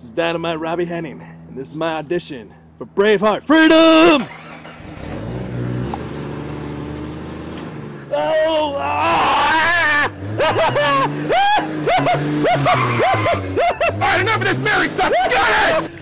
This is Dynamite Robby Henning, and this is my audition for Braveheart Freedom! Oh! ah! All right, enough of this Mary stuff. Got it!